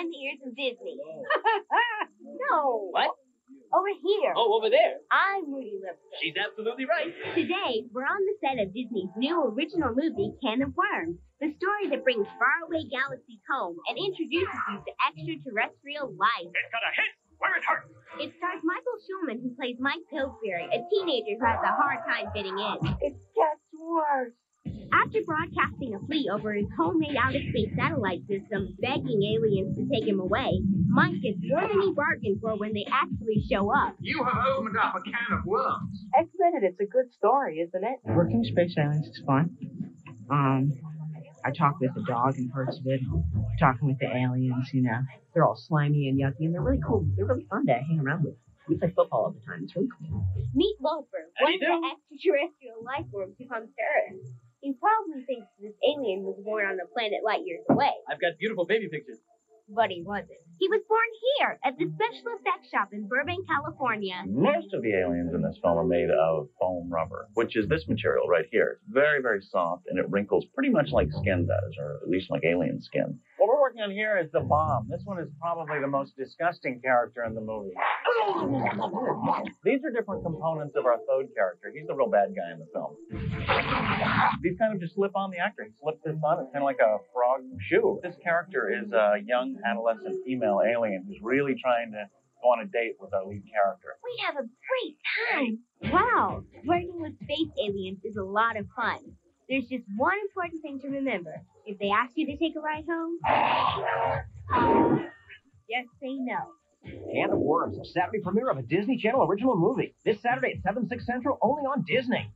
behind the ears of Disney. no. What? Over here. Oh, over there. I'm Rudy Lipton. She's absolutely right. Today, we're on the set of Disney's new original movie, Can of Worms, the story that brings faraway galaxies home and introduces you to extraterrestrial life. It's got a hit where it hurts. It stars Michael Shulman, who plays Mike Pillsbury, a teenager who has a hard time fitting in. It gets worse. After broadcasting a plea over his homemade outer space satellite system, begging aliens to take him away, Mike gets more than he bargained for when they actually show up. You have opened up a can of worms. Admit it, it's a good story, isn't it? Working space aliens is fun. Um, I talk with the dog in parts of it. Talking with the aliens, you know, they're all slimy and yucky, and they're really cool. They're really fun to hang around with. We play football all the time. It's really cool. Meet Loafer, How one of the extraterrestrial life forms who comes to Earth. He probably thinks this alien was born on a planet light years away, I've got beautiful baby pictures. but he wasn't. He was born here at the special effects shop in Burbank, California. Most of the aliens in this film are made of foam rubber, which is this material right here. It's very, very soft and it wrinkles pretty much like skin does, or at least like alien skin. What we're working on here is the bomb. This one is probably the most disgusting character in the movie. These are different components of our Thode character. He's the real bad guy in the film. These kind of just slip on the actor. He slips this on. It's kind of like a frog shoe. This character is a young adolescent female alien who's really trying to go on a date with our lead character. We have a great time. Wow, working with space aliens is a lot of fun. There's just one important thing to remember. If they ask you to take a ride home, just say no. Can of Worms, a Saturday premiere of a Disney Channel original movie. This Saturday at 7, 6 Central, only on Disney.